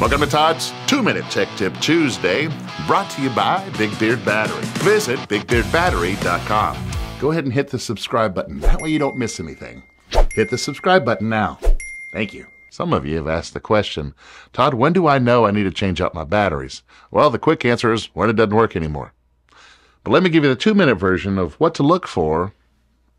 Welcome to Todd's Two Minute Tech Tip Tuesday, brought to you by Big Beard Battery. Visit BigBeardBattery.com. Go ahead and hit the subscribe button. That way you don't miss anything. Hit the subscribe button now. Thank you. Some of you have asked the question, Todd, when do I know I need to change out my batteries? Well, the quick answer is when it doesn't work anymore. But let me give you the two minute version of what to look for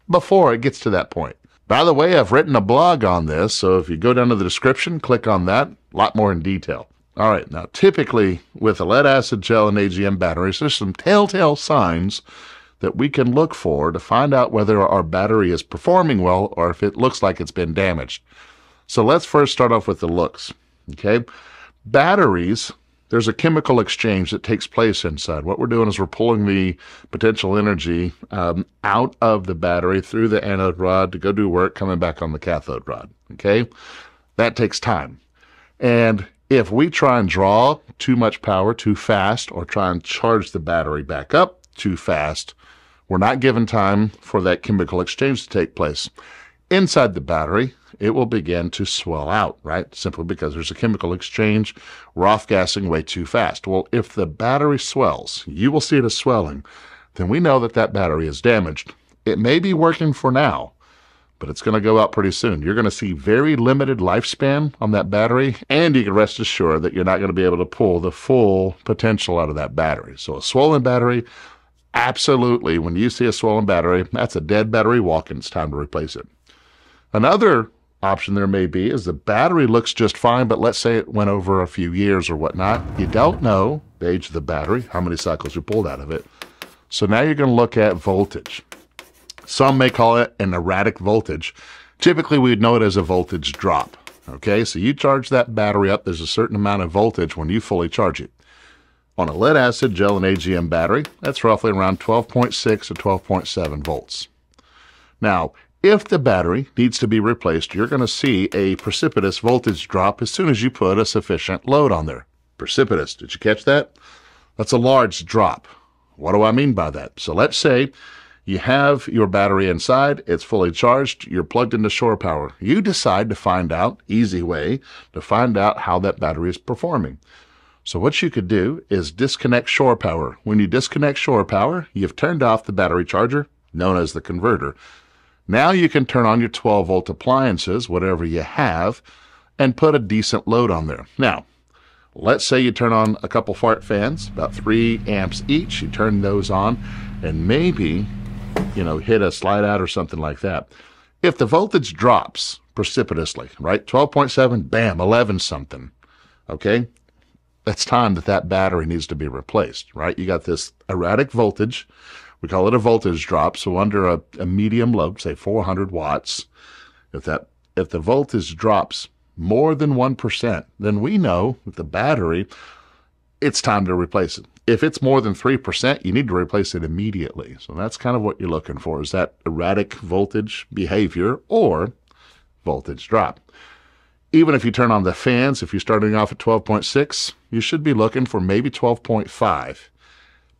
before it gets to that point. By the way, I've written a blog on this, so if you go down to the description, click on that, a lot more in detail. All right, now typically with a lead acid gel and AGM batteries, there's some telltale signs that we can look for to find out whether our battery is performing well or if it looks like it's been damaged. So let's first start off with the looks. Okay, batteries there's a chemical exchange that takes place inside. What we're doing is we're pulling the potential energy um, out of the battery through the anode rod to go do work, coming back on the cathode rod. Okay, that takes time. And if we try and draw too much power too fast or try and charge the battery back up too fast, we're not given time for that chemical exchange to take place. Inside the battery, it will begin to swell out, right? Simply because there's a chemical exchange. We're off gassing way too fast. Well, if the battery swells, you will see it as swelling, then we know that that battery is damaged. It may be working for now, but it's going to go out pretty soon. You're going to see very limited lifespan on that battery, and you can rest assured that you're not going to be able to pull the full potential out of that battery. So, a swollen battery, absolutely, when you see a swollen battery, that's a dead battery walking. It's time to replace it. Another option there may be is the battery looks just fine, but let's say it went over a few years or whatnot. You don't know the age of the battery, how many cycles you pulled out of it. So now you're going to look at voltage. Some may call it an erratic voltage. Typically, we'd know it as a voltage drop. Okay, so you charge that battery up, there's a certain amount of voltage when you fully charge it. On a lead acid gel and AGM battery, that's roughly around 12.6 to 12.7 volts. Now, if the battery needs to be replaced, you're going to see a precipitous voltage drop as soon as you put a sufficient load on there. Precipitous, did you catch that? That's a large drop. What do I mean by that? So let's say you have your battery inside, it's fully charged, you're plugged into shore power. You decide to find out, easy way, to find out how that battery is performing. So what you could do is disconnect shore power. When you disconnect shore power, you've turned off the battery charger, known as the converter. Now you can turn on your 12 volt appliances, whatever you have, and put a decent load on there. Now, let's say you turn on a couple fart fans, about three amps each. You turn those on and maybe, you know, hit a slide out or something like that. If the voltage drops precipitously, right? 12.7, bam, 11 something. Okay. It's time that that battery needs to be replaced, right? You got this erratic voltage we call it a voltage drop. So under a, a medium load, say 400 watts, if that if the voltage drops more than 1%, then we know with the battery, it's time to replace it. If it's more than 3%, you need to replace it immediately. So that's kind of what you're looking for is that erratic voltage behavior or voltage drop. Even if you turn on the fans, if you're starting off at 12.6, you should be looking for maybe 12.5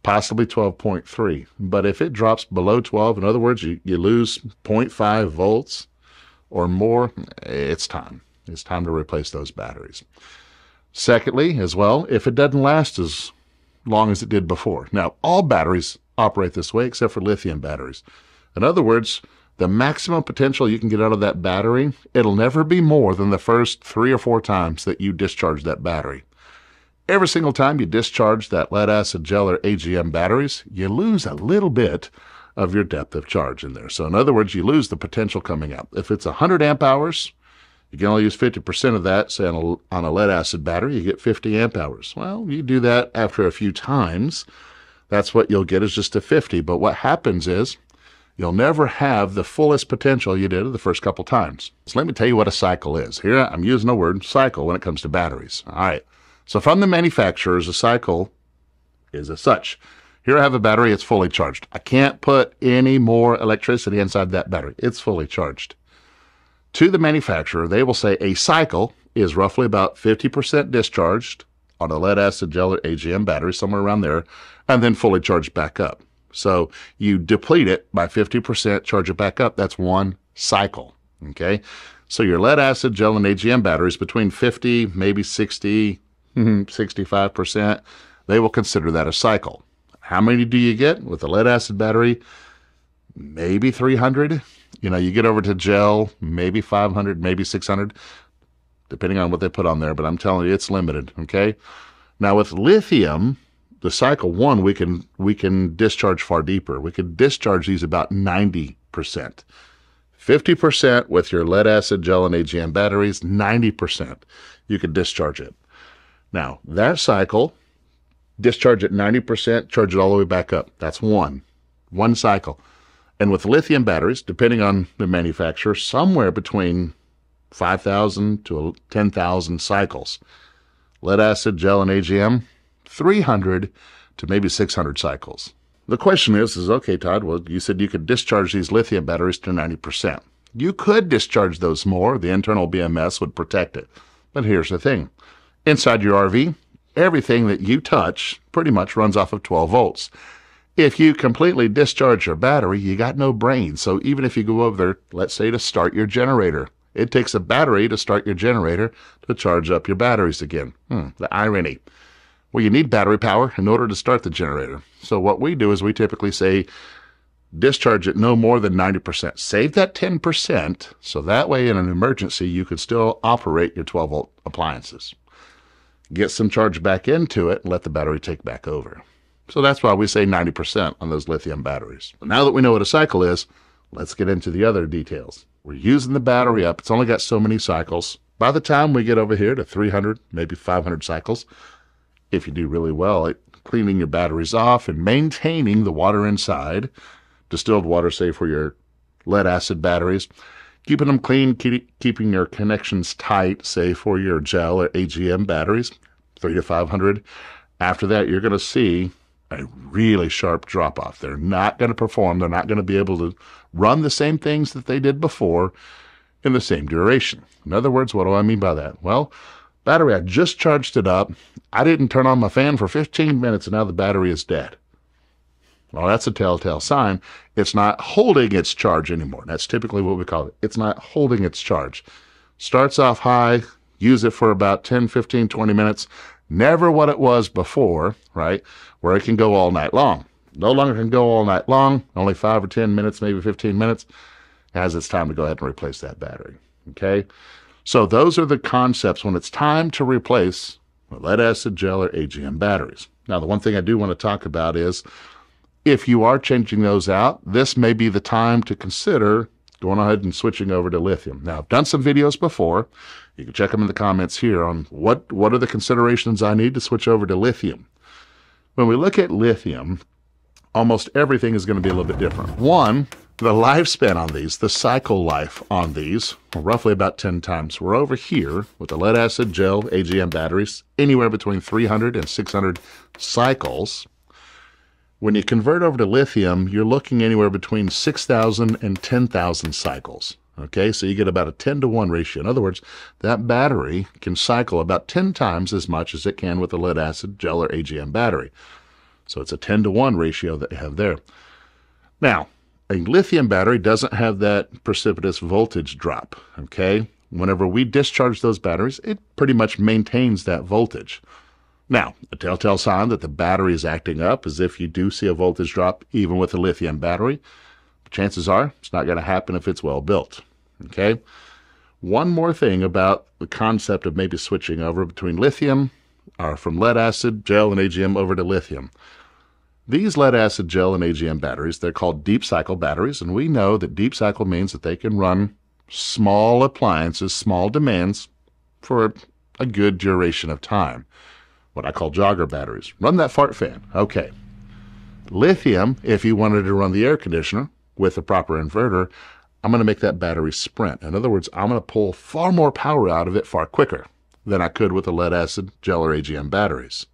possibly 12.3. But if it drops below 12, in other words, you, you lose 0.5 volts or more, it's time. It's time to replace those batteries. Secondly, as well, if it doesn't last as long as it did before. Now, all batteries operate this way except for lithium batteries. In other words, the maximum potential you can get out of that battery, it'll never be more than the first three or four times that you discharge that battery. Every single time you discharge that lead acid gel or AGM batteries, you lose a little bit of your depth of charge in there. So in other words, you lose the potential coming out. If it's 100 amp hours, you can only use 50% of that, say on a, on a lead acid battery, you get 50 amp hours. Well, you do that after a few times. That's what you'll get is just a 50. But what happens is you'll never have the fullest potential you did the first couple times. So let me tell you what a cycle is. Here I'm using the word cycle when it comes to batteries. All right. So from the manufacturers, a cycle is as such. Here I have a battery, it's fully charged. I can't put any more electricity inside that battery. It's fully charged. To the manufacturer, they will say a cycle is roughly about 50% discharged on a lead acid gel or AGM battery, somewhere around there, and then fully charged back up. So you deplete it by 50%, charge it back up. That's one cycle. Okay. So your lead acid gel and AGM batteries between 50, maybe 60, 65%, they will consider that a cycle. How many do you get with a lead acid battery? Maybe 300. You know, you get over to gel, maybe 500, maybe 600, depending on what they put on there. But I'm telling you, it's limited. Okay. Now with lithium, the cycle one, we can we can discharge far deeper. We can discharge these about 90 percent. 50% with your lead acid gel and AGM batteries, 90% you could discharge it. Now, that cycle, discharge at 90%, charge it all the way back up. That's one, one cycle. And with lithium batteries, depending on the manufacturer, somewhere between 5,000 to 10,000 cycles. Lead acid, gel, and AGM, 300 to maybe 600 cycles. The question is, is okay, Todd, well, you said you could discharge these lithium batteries to 90%. You could discharge those more. The internal BMS would protect it. But here's the thing. Inside your RV, everything that you touch pretty much runs off of 12 volts. If you completely discharge your battery, you got no brain. So even if you go over there, let's say to start your generator, it takes a battery to start your generator to charge up your batteries again. Hmm, the irony. Well, you need battery power in order to start the generator. So what we do is we typically say discharge it no more than 90%. Save that 10% so that way in an emergency you can still operate your 12 volt appliances. Get some charge back into it and let the battery take back over. So that's why we say 90% on those lithium batteries. Now that we know what a cycle is, let's get into the other details. We're using the battery up. It's only got so many cycles. By the time we get over here to 300, maybe 500 cycles, if you do really well at cleaning your batteries off and maintaining the water inside, distilled water, say for your lead acid batteries, keeping them clean, keep, keeping your connections tight, say for your gel or AGM batteries, three to 500. After that, you're going to see a really sharp drop off. They're not going to perform. They're not going to be able to run the same things that they did before in the same duration. In other words, what do I mean by that? Well, battery, I just charged it up. I didn't turn on my fan for 15 minutes and now the battery is dead. Well, that's a telltale sign. It's not holding its charge anymore. That's typically what we call it. It's not holding its charge. Starts off high, use it for about 10, 15, 20 minutes. Never what it was before, right? Where it can go all night long. No longer can go all night long, only five or 10 minutes, maybe 15 minutes. As it's time to go ahead and replace that battery. Okay? So those are the concepts when it's time to replace lead acid gel or AGM batteries. Now, the one thing I do want to talk about is if you are changing those out, this may be the time to consider going ahead and switching over to lithium. Now, I've done some videos before. You can check them in the comments here on what, what are the considerations I need to switch over to lithium. When we look at lithium, almost everything is going to be a little bit different. One, the lifespan on these, the cycle life on these, roughly about 10 times. We're over here with the lead acid gel AGM batteries, anywhere between 300 and 600 cycles. When you convert over to lithium, you're looking anywhere between 6,000 and 10,000 cycles. Okay, so you get about a 10 to 1 ratio. In other words, that battery can cycle about 10 times as much as it can with a lead acid gel or AGM battery. So it's a 10 to 1 ratio that you have there. Now, a lithium battery doesn't have that precipitous voltage drop. Okay, whenever we discharge those batteries, it pretty much maintains that voltage. Now, a telltale sign that the battery is acting up is if you do see a voltage drop even with a lithium battery. Chances are it's not going to happen if it's well built. Okay? One more thing about the concept of maybe switching over between lithium or from lead acid, gel, and AGM over to lithium. These lead acid gel and AGM batteries, they're called deep cycle batteries, and we know that deep cycle means that they can run small appliances, small demands for a good duration of time what I call jogger batteries. Run that fart fan. Okay. Lithium, if you wanted to run the air conditioner with a proper inverter, I'm going to make that battery sprint. In other words, I'm going to pull far more power out of it far quicker than I could with the lead acid gel or AGM batteries.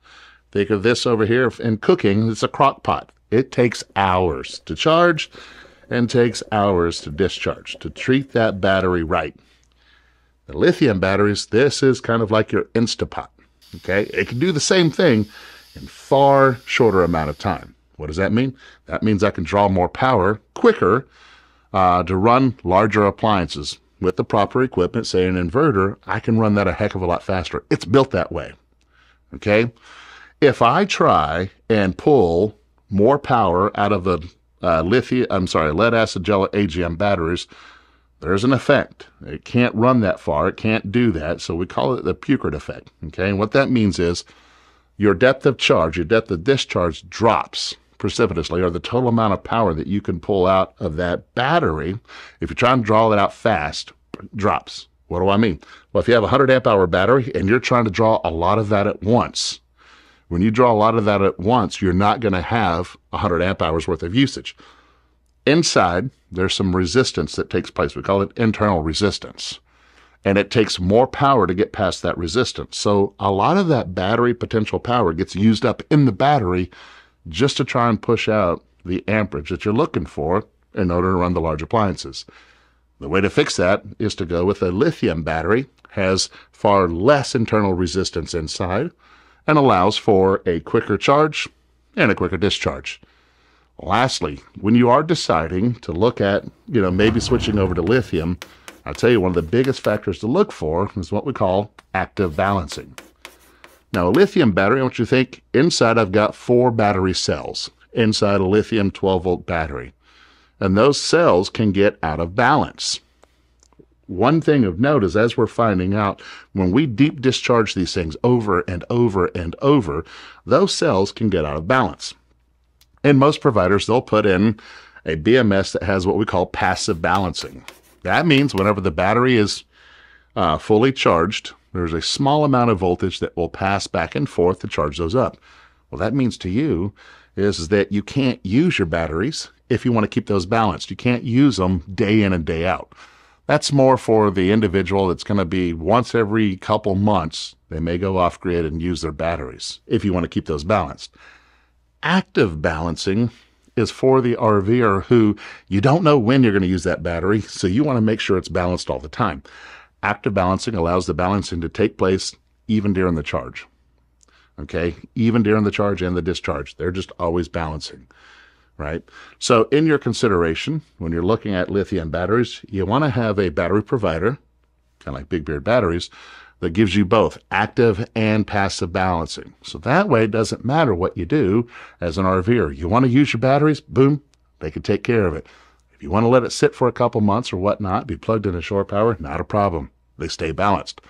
Think of this over here in cooking, it's a crock pot. It takes hours to charge and takes hours to discharge to treat that battery right. The lithium batteries, this is kind of like your Instapot. Okay, it can do the same thing in far shorter amount of time. What does that mean? That means I can draw more power quicker uh, to run larger appliances with the proper equipment, say an inverter. I can run that a heck of a lot faster. It's built that way. Okay? If I try and pull more power out of the uh, lithium, I'm sorry, lead acid gel AGM batteries, there's an effect. It can't run that far. It can't do that. So we call it the Peukert effect. Okay. And what that means is your depth of charge, your depth of discharge drops precipitously, or the total amount of power that you can pull out of that battery, if you're trying to draw it out fast, drops. What do I mean? Well, if you have a 100 amp hour battery and you're trying to draw a lot of that at once, when you draw a lot of that at once, you're not going to have 100 amp hours worth of usage. Inside, there's some resistance that takes place. We call it internal resistance. And it takes more power to get past that resistance. So a lot of that battery potential power gets used up in the battery just to try and push out the amperage that you're looking for in order to run the large appliances. The way to fix that is to go with a lithium battery, has far less internal resistance inside, and allows for a quicker charge and a quicker discharge. Lastly, when you are deciding to look at, you know, maybe switching over to lithium, I'll tell you one of the biggest factors to look for is what we call active balancing. Now, a lithium battery, I want you to think inside I've got four battery cells inside a lithium 12 volt battery. And those cells can get out of balance. One thing of note is as we're finding out, when we deep discharge these things over and over and over, those cells can get out of balance. In most providers, they'll put in a BMS that has what we call passive balancing. That means whenever the battery is uh, fully charged, there's a small amount of voltage that will pass back and forth to charge those up. Well, that means to you is, is that you can't use your batteries if you want to keep those balanced. You can't use them day in and day out. That's more for the individual that's going to be once every couple months, they may go off grid and use their batteries if you want to keep those balanced active balancing is for the RVer who you don't know when you're going to use that battery, so you want to make sure it's balanced all the time. Active balancing allows the balancing to take place even during the charge. Okay, even during the charge and the discharge, they're just always balancing, right? So, in your consideration, when you're looking at lithium batteries, you want to have a battery provider, kind of like Big Beard batteries, that gives you both active and passive balancing. So that way it doesn't matter what you do as an RVer. You want to use your batteries, boom, they can take care of it. If you want to let it sit for a couple months or whatnot, be plugged into shore power, not a problem. They stay balanced.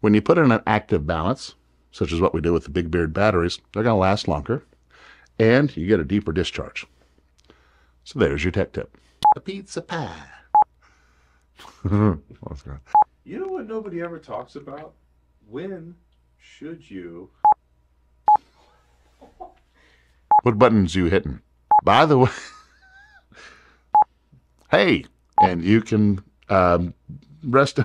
When you put in an active balance, such as what we do with the Big Beard batteries, they're going to last longer and you get a deeper discharge. So there's your tech tip. A pizza pie. You know what nobody ever talks about? When should you? What buttons you hitting? By the way, hey, and you can um, rest.